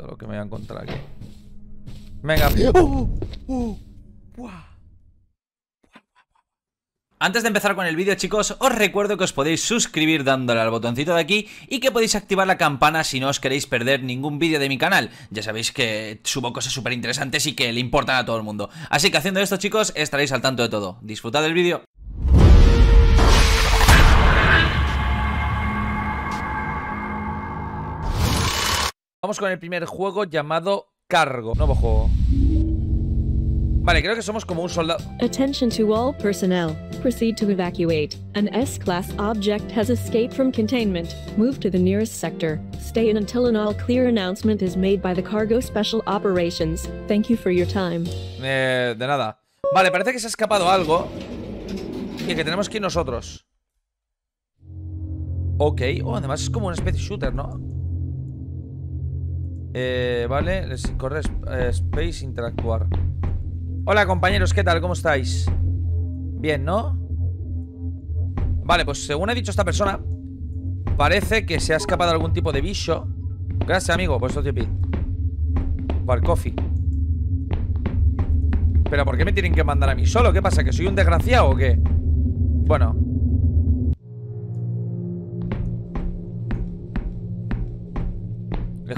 esto lo que me voy a encontrar aquí. Venga. ¡Uh! ¡Uh! ¡Buah! Antes de empezar con el vídeo chicos, os recuerdo que os podéis suscribir dándole al botoncito de aquí y que podéis activar la campana si no os queréis perder ningún vídeo de mi canal. Ya sabéis que subo cosas súper interesantes y que le importan a todo el mundo. Así que haciendo esto chicos, estaréis al tanto de todo. Disfrutad del vídeo. Vamos con el primer juego llamado Cargo. Nuevo juego. Vale, creo que somos como un soldado. Attention to all personnel. Proceed to evacuate. An S-class object has escaped from containment. Move to the nearest sector. Stay in until an all-clear announcement is made by the Cargo Special Operations. Thank you for your time. Eh, de nada. Vale, parece que se ha escapado algo. Y que tenemos que ir nosotros. Ok. Oh, además es como una especie de shooter, ¿no? Eh, vale. Corre eh, space, interactuar. Hola compañeros, ¿qué tal? ¿Cómo estáis? Bien, ¿no? Vale, pues según ha dicho esta persona Parece que se ha escapado algún tipo de bicho Gracias, amigo, por esto te Para coffee ¿Pero por qué me tienen que mandar a mí solo? ¿Qué pasa? ¿Que soy un desgraciado o qué? Bueno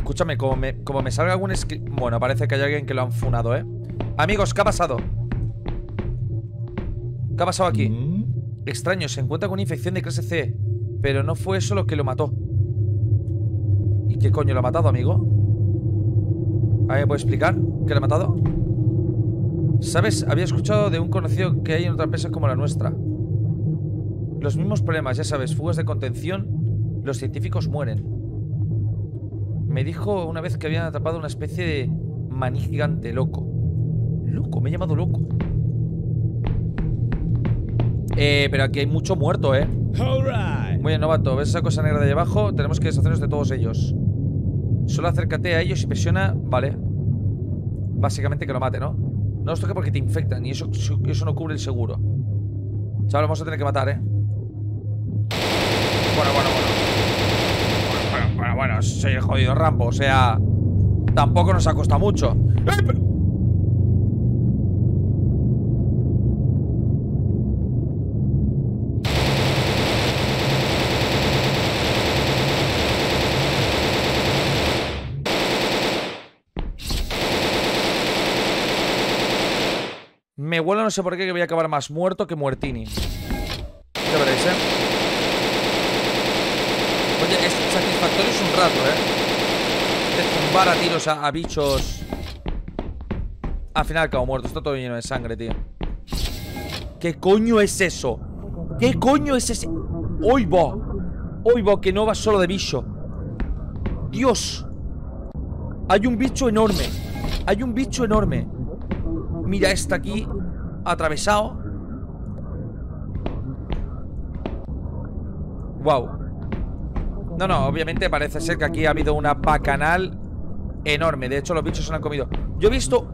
Escúchame, como me, como me salga algún script Bueno, parece que hay alguien que lo han funado, ¿eh? Amigos, ¿qué ha pasado? ¿Qué ha pasado aquí? Mm. Extraño, se encuentra con una infección de clase C Pero no fue eso lo que lo mató ¿Y qué coño lo ha matado, amigo? ¿Alguien me puede explicar qué lo ha matado? ¿Sabes? Había escuchado de un conocido que hay en otra empresa como la nuestra Los mismos problemas, ya sabes Fugas de contención Los científicos mueren Me dijo una vez que habían atrapado una especie de maní gigante loco Loco, me he llamado loco. Eh, pero aquí hay mucho muerto, ¿eh? Muy bien, novato. ¿Ves esa cosa negra de ahí abajo? Tenemos que deshacernos de todos ellos. Solo acércate a ellos y presiona... Vale. Básicamente que lo mate, ¿no? No los toque porque te infectan y eso, eso no cubre el seguro. Chaval, vamos a tener que matar, ¿eh? Bueno, bueno, bueno. El jodido Rambo, o sea... Tampoco nos ha costado mucho. ¡Eh, Me huele no sé por qué que voy a acabar más muerto que muertini. Ya veréis, ¿eh? Oye, es satisfactorio es un rato, ¿eh? De zumbar a tiros a, bichos. Al final acabo muerto. Está todo lleno de sangre, tío. ¿Qué coño es eso? ¿Qué coño es ese? ¡Hoy va! Que no va solo de bicho. ¡Dios! Hay un bicho enorme. Hay un bicho enorme. Mira esta aquí Atravesado Wow No, no, obviamente parece ser que aquí ha habido una bacanal Enorme, de hecho los bichos se han comido. Yo he visto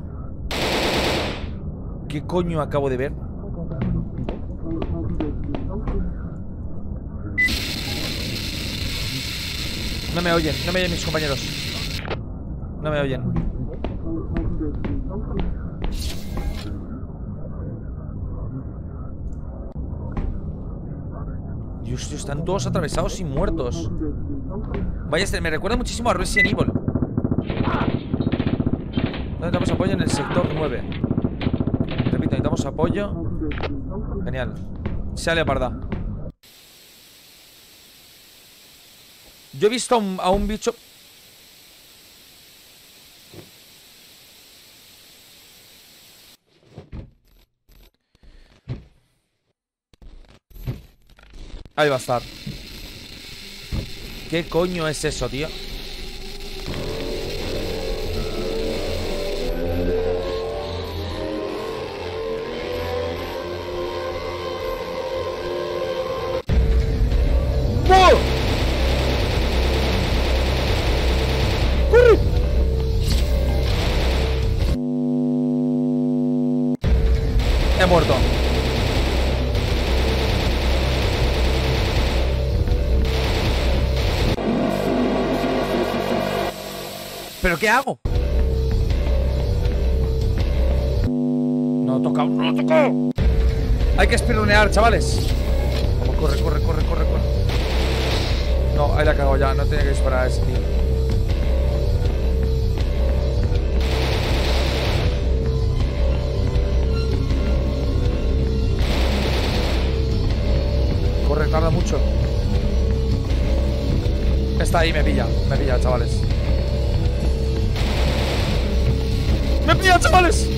¿Qué coño acabo de ver? No me oyen, no me oyen mis compañeros. No me oyen Dios, están todos atravesados y muertos. Vaya, este, me recuerda muchísimo a Resident Evil. Necesitamos apoyo en el sector 9 Repito, necesitamos apoyo. Genial. Sale parda. Yo he visto a un bicho Ahí va a estar ¿Qué coño es eso, tío? ¿Pero qué hago? No toca, no toca. Hay que espironear, chavales. Vamos, corre, corre, corre, corre, corre. No, ahí la cago ya. No tenía que disparar a ese tío. Corre, tarda mucho. Está ahí, me pilla. Me pilla, chavales. ¡Me pilla, chavales!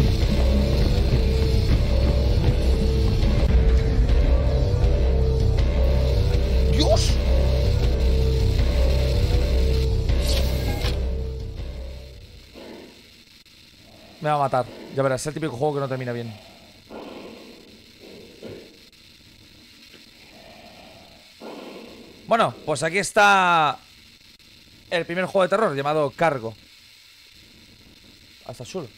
¡Dios! Me va a matar. Ya verás, es el típico juego que no termina bien. Bueno, pues aquí está el primer juego de terror llamado Cargo. Hasta chulo.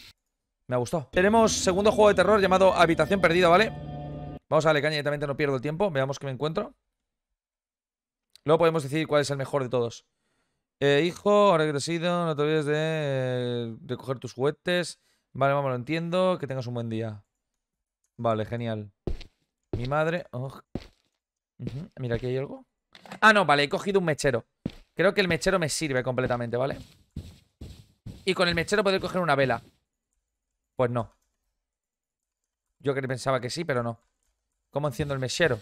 Me ha gustado. Tenemos segundo juego de terror llamado Habitación Perdida, ¿vale? Vamos a darle caña, directamente no pierdo el tiempo. Veamos qué me encuentro. Luego podemos decir cuál es el mejor de todos. Eh, hijo, ahora que te has ido, no te olvides de eh, recoger tus juguetes. Vale, vamos, lo entiendo. Que tengas un buen día. Vale, genial. Mi madre. oh. Mira, aquí hay algo. Ah, no, vale, he cogido un mechero. Creo que el mechero me sirve completamente, ¿vale? Y con el mechero poder coger una vela. Pues no. Yo que pensaba que sí, pero no. ¿Cómo enciendo el mechero?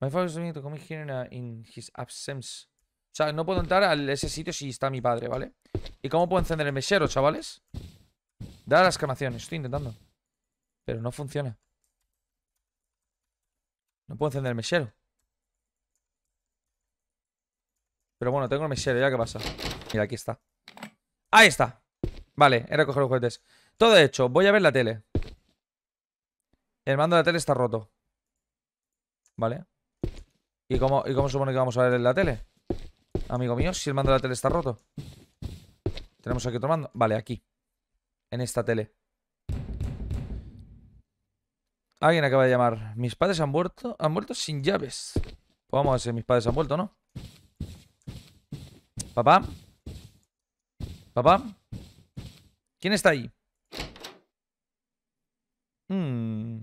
My father is come here in, his absence. O sea, no puedo entrar a ese sitio si está mi padre, ¿vale? ¿Y cómo puedo encender el mechero, chavales? Da la exclamación, estoy intentando. Pero no funciona. No puedo encender el mechero. Pero bueno, tengo el mechero, ¿ya qué pasa? Mira, aquí está. Ahí está. Vale, era coger los juguetes. Todo hecho, voy a ver la tele. El mando de la tele está roto. Vale. ¿Y cómo, ¿Y cómo supone que vamos a ver en la tele? Amigo mío, si el mando de la tele está roto. Tenemos aquí otro mando. Vale, aquí. En esta tele. Alguien acaba de llamar. Mis padres han vuelto, han vuelto sin llaves. Pues vamos a ver si mis padres han vuelto, ¿no? ¿Papá? ¿Papá? ¿Quién está ahí? Mm.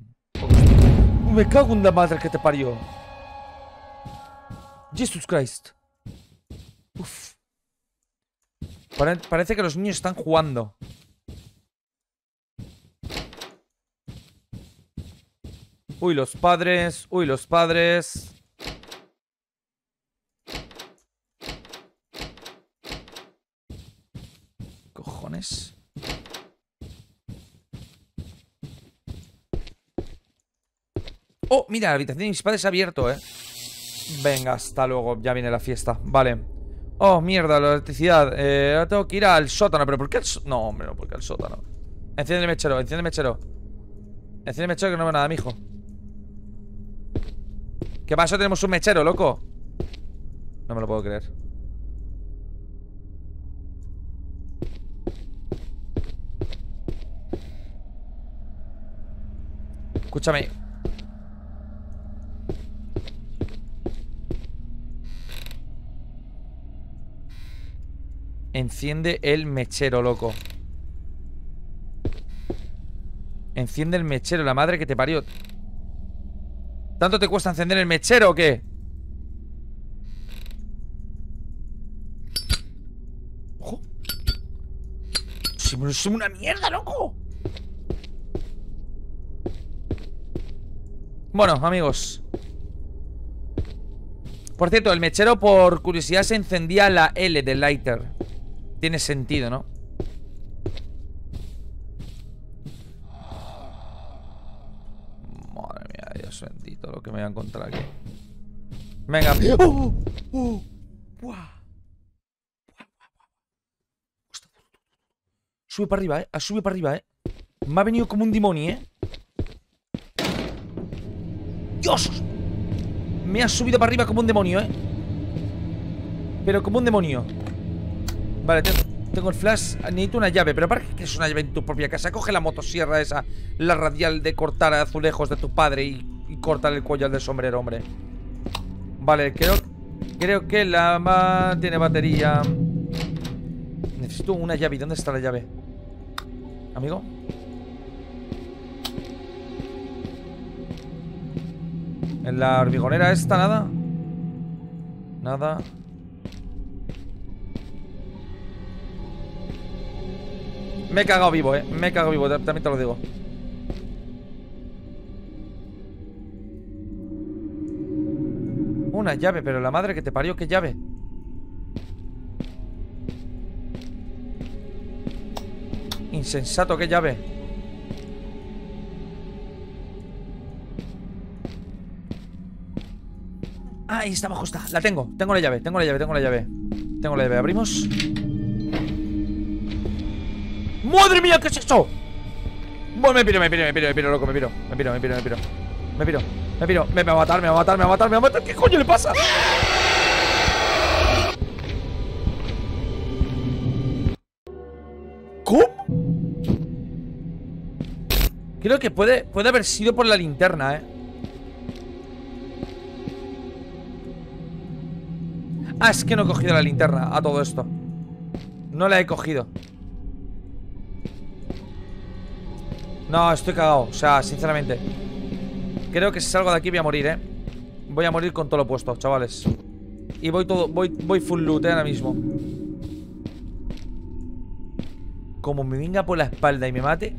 Me cago en la madre que te parió. Jesus Christ. Uf. Pare- parece que los niños están jugando. Uy, los padres. Uy, los padres. Cojones. Oh, mira, la habitación de mis padres abierto, eh. Venga, hasta luego. Ya viene la fiesta. Vale. Oh, mierda, la electricidad. Eh, ahora tengo que ir al sótano. ¿Pero por qué al sótano? No, hombre, no, porque al sótano. Enciende el mechero, enciende el mechero. Enciende el mechero que no veo nada, mijo. ¿Qué pasa? Tenemos un mechero, loco. No me lo puedo creer. Escúchame. Enciende el mechero, loco. Enciende el mechero, la madre que te parió. ¿Tanto te cuesta encender el mechero o qué? ¡Ojo! ¡Se me es una mierda, loco! Bueno, amigos Por cierto, el mechero por curiosidad se encendía la L del lighter Tiene sentido, ¿no? Madre mía, Dios bendito Lo que me voy a encontrar aquí Venga ¡Oh! ¡Oh! ¡Buah! Hostia. Sube para arriba, eh Sube para arriba, eh Me ha venido como un demonio, eh ¡Dios! Me ha subido para arriba como un demonio, ¿eh? Pero como un demonio Vale, tengo, el flash Necesito una llave, pero ¿para qué es una llave en tu propia casa? Coge la motosierra esa La radial de cortar azulejos de tu padre Y, y cortar el cuello al del sombrero, hombre Vale, creo Creo que la ma tiene batería. Necesito una llave. ¿Dónde está la llave? Amigo. En la hormigonera esta, nada. Nada. Me he cagado vivo, eh. Me he cagado vivo, también te lo digo. Una llave, pero la madre que te parió, ¿qué llave? Insensato, ¿qué llave? Ah, ahí está abajo está, la tengo Tengo la llave, tengo la llave, tengo la llave Tengo la llave, abrimos ¡Madre mía, qué es eso! Bueno, me piro, me piro, me piro, me piro, loco, me piro Me piro, me piro, me piro Me piro, me piro, me, va a matar, me va a matar, me va a matar, me va a matar ¿Qué coño le pasa? ¿Cómo? Creo que puede, puede haber sido por la linterna, eh Ah, es que no he cogido la linterna a todo esto No la he cogido No, estoy cagado O sea, sinceramente. Creo que si salgo de aquí voy a morir, eh Voy a morir con todo lo puesto, chavales. Y voy todo, voy, voy full loot, eh, ahora mismo. Como me venga por la espalda y me mate.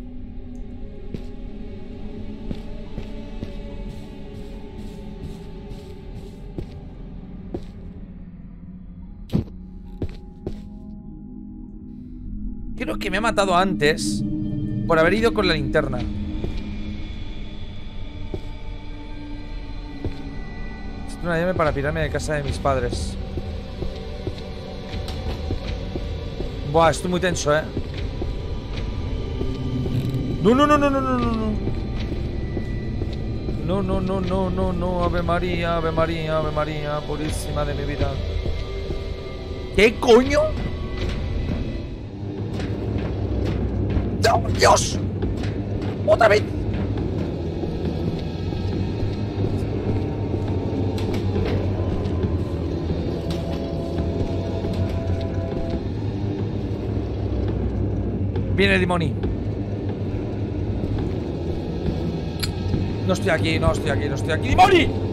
Creo que me ha matado antes Por haber ido con la linterna. Es una llave para pirarme de casa de mis padres. Buah, estoy muy tenso, eh No, no, no, no, no, no, no No, no, no, no, no, no Ave María, Ave María, Ave María Purísima de mi vida. ¿Qué coño? ¡Oh, Dios! ¡Otra vez! Viene Dimoni. No estoy aquí, no estoy aquí, no estoy aquí. ¡Dimoni!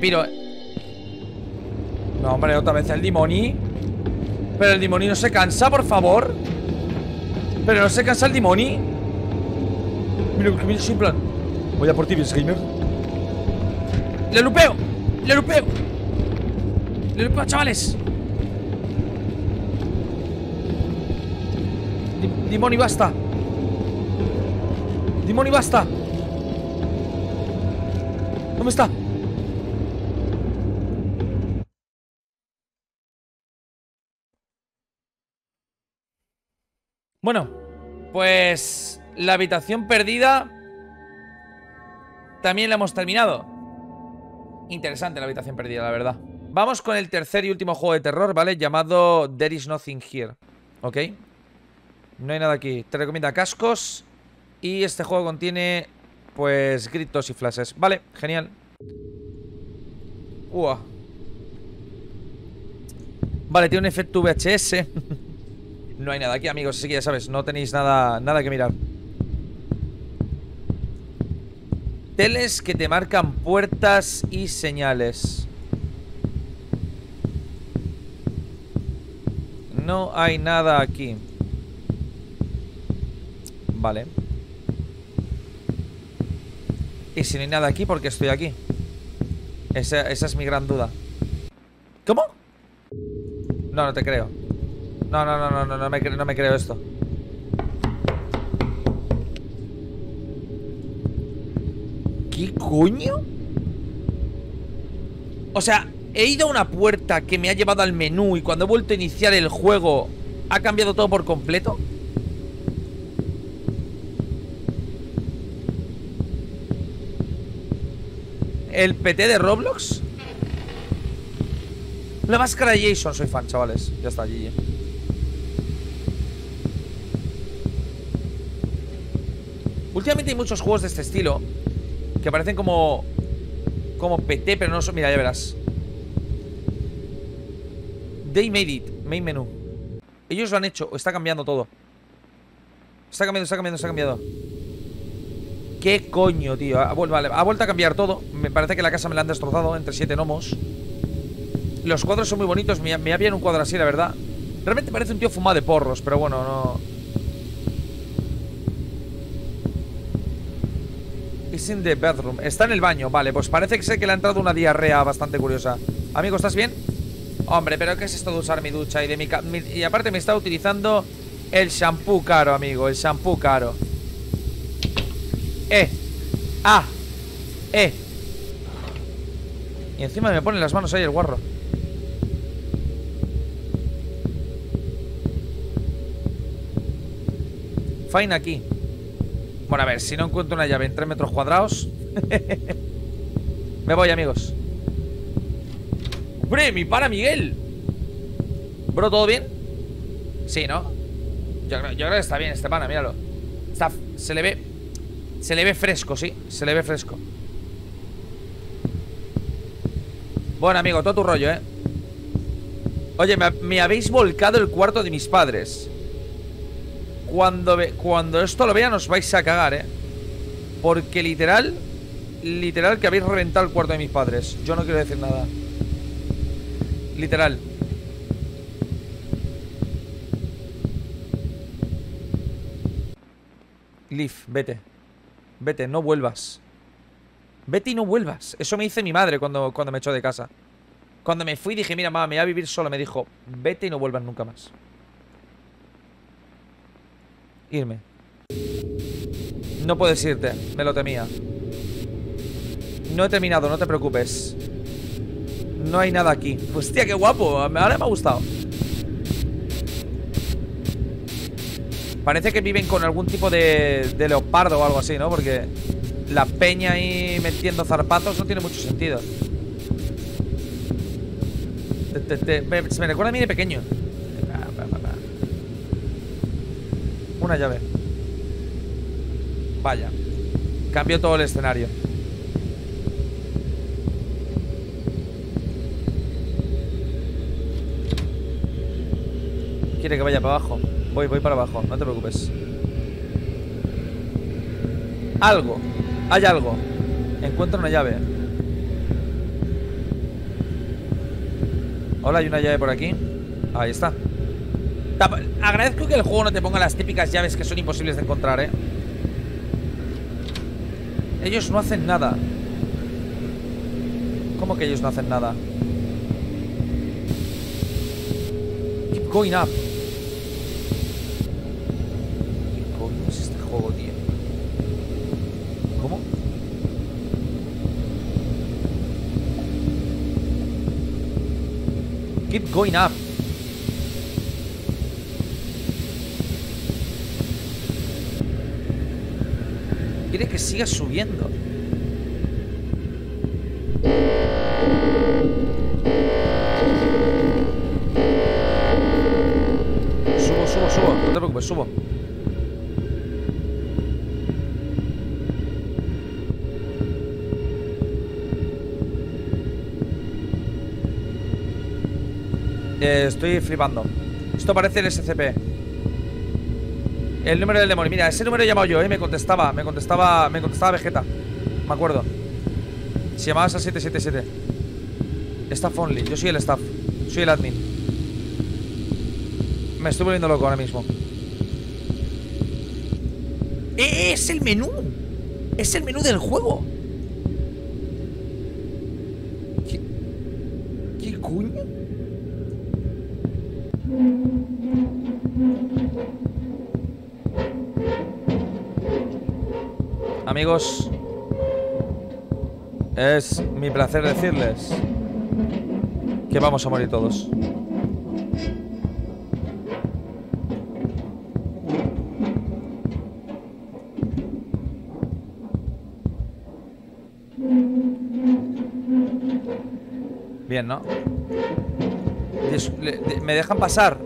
Piro. No, hombre, otra vez el Dimoni. Pero el Dimoni no se cansa, por favor. Pero no se cansa el Dimoni. Mira, que sin plan. Voy a por ti, Gamer. ¡Le lupeo! ¡Le lupeo! ¡Le lupeo, chavales! Di- Dimoni, basta. Dimoni, basta. ¿Dónde está? Bueno, pues la habitación perdida también la hemos terminado. Interesante la habitación perdida, la verdad. Vamos con el tercer y último juego de terror, ¿vale? Llamado There is nothing here. ¿Ok? No hay nada aquí. Te recomienda cascos. Y este juego contiene, pues, gritos y flashes. Vale, genial. Uah. Vale, tiene un efecto VHS. no hay nada aquí, amigos. Así que ya sabes, no tenéis nada, nada que mirar. Teles que te marcan puertas y señales. No hay nada aquí. Vale. Y si no hay nada aquí, ¿por qué estoy aquí? Esa, esa es mi gran duda. ¿Cómo? No, no te creo. No, no, no, no, no, no me, no me creo esto. ¿Qué coño? O sea, he ido a una puerta que me ha llevado al menú y cuando he vuelto a iniciar el juego ha cambiado todo por completo. el PT de Roblox. La máscara de Jason, soy fan, chavales. Ya está, allí. Últimamente hay muchos juegos de este estilo que parecen como. Como PT, pero no son. Mira, ya verás. They made it. Main menu. Ellos lo han hecho. Está cambiando todo. Está cambiando, está cambiando, está cambiando. ¿Qué coño, tío? Ha, ha vuelto a cambiar todo. Me parece que la casa me la han destrozado entre siete gnomos. Los cuadros son muy bonitos. Me, me había un cuadro así, la verdad. Realmente parece un tío fumado de porros, pero bueno, no. Está en el baño, vale. Pues parece que sé que le ha entrado una diarrea bastante curiosa. Amigo, ¿estás bien? Hombre, pero ¿qué es esto de usar mi ducha y de mi... y aparte me está utilizando el shampoo caro, amigo. El shampoo caro. Eh. Ah. Eh. Y encima me pone las manos ahí el guarro. Fine aquí. Bueno, a ver, si no encuentro una llave en 3 metros cuadrados. me voy, amigos. ¡Hombre, mi para Miguel! Bro, ¿todo bien? Sí, ¿no? Yo, creo que está bien este pana, míralo. Se le ve. Se le ve fresco, sí. Se le ve fresco. Bueno, amigo, todo tu rollo, ¿eh? Oye, me habéis volcado el cuarto de mis padres. Cuando, cuando esto lo vean os vais a cagar, ¿eh? Porque literal Literal que habéis reventado el cuarto de mis padres. Yo no quiero decir nada. Literal. Leaf, vete. Vete, no vuelvas. Vete y no vuelvas. Eso me dice mi madre cuando, cuando me echó de casa. Cuando me fui dije, mira mamá, me voy a vivir solo Me dijo, vete y no vuelvas nunca más Irme. No puedes irte, me lo temía. No he terminado, no te preocupes. No hay nada aquí. Hostia, qué guapo. Ahora me ha gustado. Parece que viven con algún tipo de, leopardo o algo así, ¿no? Porque la peña ahí metiendo zarpatos no tiene mucho sentido. se me recuerda a mí de pequeño. Una llave. Vaya. Cambio todo el escenario. Quiere que vaya para abajo. Voy, voy para abajo, no te preocupes. Algo. Hay algo. Encuentro una llave. Hola, hay una llave por aquí. Ahí está. Agradezco que el juego no te ponga las típicas llaves que son imposibles de encontrar, ¿eh? Ellos no hacen nada. ¿Cómo que ellos no hacen nada? Keep going up. ¿Qué coño es este? ¿Cómo? Keep going up. Que siga subiendo. Subo, subo, subo. No te preocupes, subo. Eh, estoy flipando. Esto parece el SCP. El número del demonio. Mira, ese número he llamado yo, ¿eh? Me contestaba, me contestaba, me contestaba Vegeta. Me acuerdo. Se llamaba esa 777. Staff only. Yo soy el staff. Soy el admin. Me estoy volviendo loco ahora mismo. ¡Es el menú! ¡Es el menú del juego! Amigos, es mi placer decirles que vamos a morir todos. Bien, ¿no? ¿Me dejan pasar?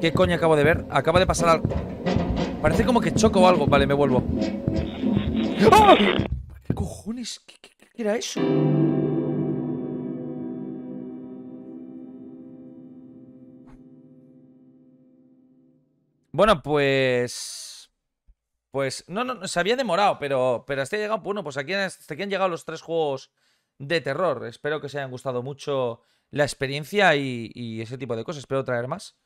¿Qué coño acabo de ver? Acaba de pasar algo Parece como que choco o algo Vale, me vuelvo ¿Qué cojones? ¿Qué, qué era eso? Bueno, pues... Pues... No, no, se había demorado, pero, pero hasta llegado... Bueno, pues aquí, hasta aquí han llegado los tres juegos de terror. Espero que os hayan gustado mucho la experiencia y, y ese tipo de cosas. Espero traer más.